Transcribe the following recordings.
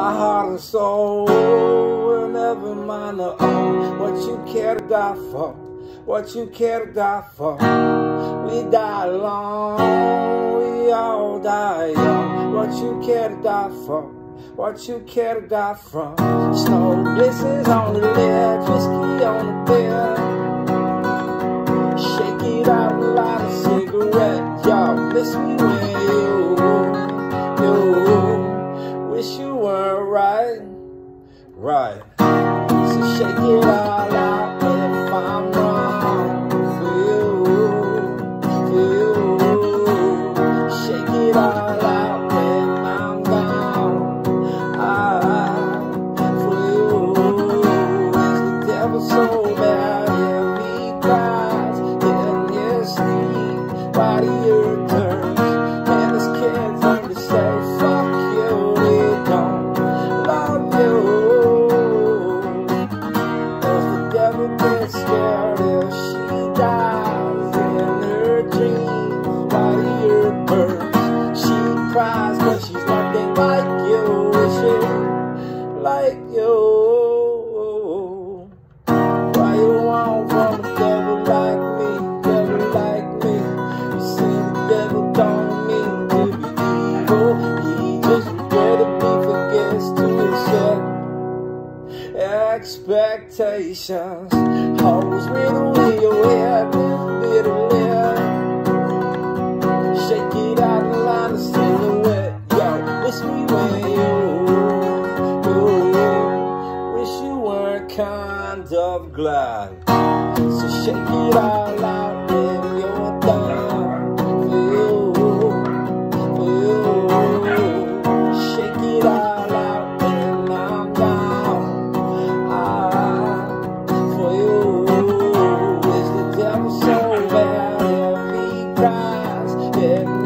My heart and soul will never mind the own. What you care to die for, what you care to die for. We die alone, we all die young. What you care to die for, what you care to die from. Snow glistens on the ledge, whiskey on the bed. Shake it out light a cigarette, y'all. Miss me when right, right. So shake it all out expectations. Always with the way you wear this bitter lip. Shake it out and line the silhouette. Yo, miss me when you, you wish you weren't kind of glad. So shake it all out cries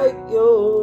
like you.